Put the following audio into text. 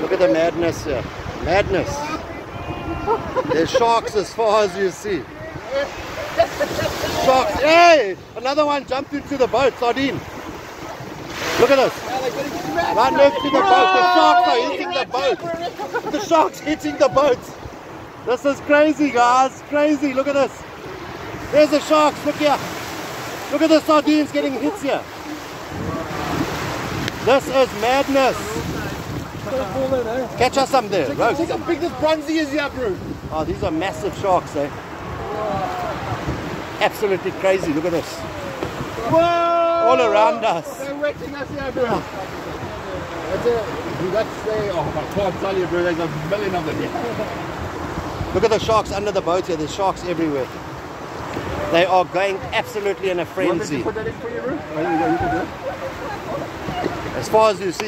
Look at the madness here. Madness. There's sharks as far as you see. Sharks. Hey! Another one jumped into the boat. Sardine. Look at this. Right next to the boat. The sharks are hitting the boat. The sharks hitting the boat. This is crazy, guys. Crazy. Look at this. There's the sharks. Look here. Look at the sardines getting hits here. This is madness. Catch us some there. Roast. Check how big this bronzy is here, bro. Oh, these are massive sharks, eh? Absolutely crazy. Look at this. Whoa! All around us. They're wetting us here, bro. That's it. That's the, oh, I can't tell you, bro. There's a million of them here. Look at the sharks under the boat here. There's sharks everywhere. They are going absolutely in a Want me to frenzy. As far as you see.